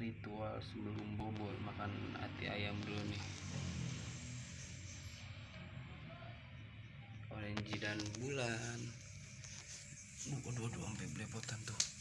ritual sebelum bobo makan hati ayam dulu nih. Orange dan bulan. Aduh aduh aduh sampai belepotan tuh.